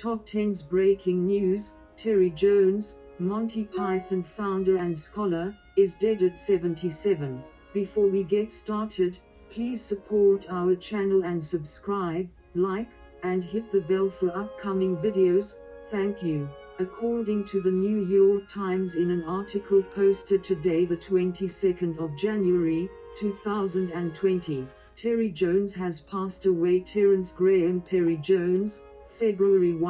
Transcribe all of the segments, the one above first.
Top 10's breaking news Terry Jones, Monty Python founder and scholar, is dead at 77. Before we get started, please support our channel and subscribe, like, and hit the bell for upcoming videos. Thank you. According to the New York Times in an article posted today the 22nd of January, 2020, Terry Jones has passed away Terence Graham Parry Jones, February 1,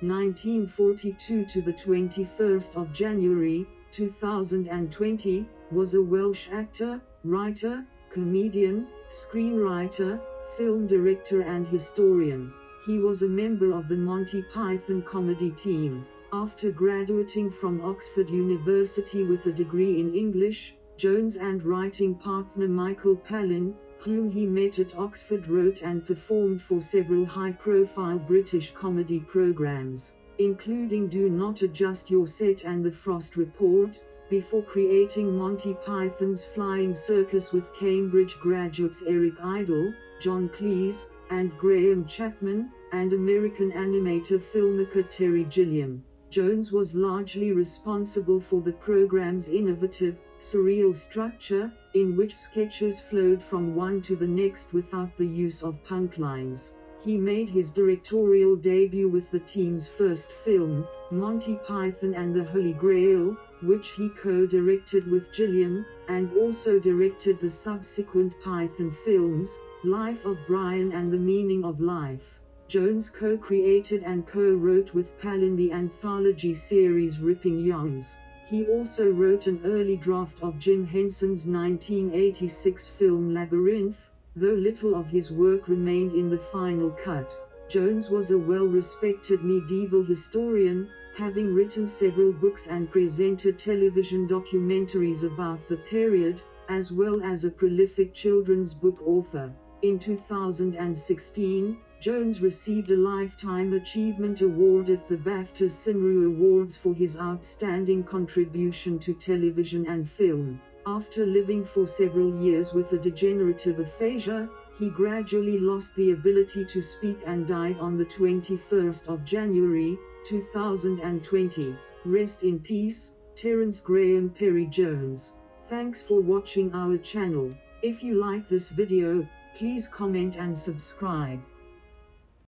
1942 to the 21st of January, 2020, was a Welsh actor, writer, comedian, screenwriter, film director and historian. He was a member of the Monty Python comedy team. After graduating from Oxford University with a degree in English, Jones and writing partner Michael Palin, whom he met at Oxford wrote and performed for several high-profile British comedy programs, including Do Not Adjust Your Set and The Frost Report, before creating Monty Python's Flying Circus with Cambridge graduates Eric Idle, John Cleese, and Graham Chapman, and American animator filmmaker Terry Gilliam. Jones was largely responsible for the program's innovative, surreal structure, in which sketches flowed from one to the next without the use of punchlines. He made his directorial debut with the team's first film, Monty Python and the Holy Grail, which he co-directed with Gilliam, and also directed the subsequent Python films, Life of Brian and The Meaning of Life. Jones co-created and co-wrote with Palin the anthology series Ripping Yarns. He also wrote an early draft of Jim Henson's 1986 film Labyrinth, though little of his work remained in the final cut. Jones was a well-respected medieval historian, having written several books and presented television documentaries about the period, as well as a prolific children's book author. In 2016, Jones received a Lifetime Achievement Award at the BAFTA Cinema Awards for his outstanding contribution to television and film. After living for several years with a degenerative aphasia, he gradually lost the ability to speak and died on the 21st of January, 2020. Rest in peace, Terence Graham Parry Jones. Thanks for watching our channel. If you like this video, please comment and subscribe.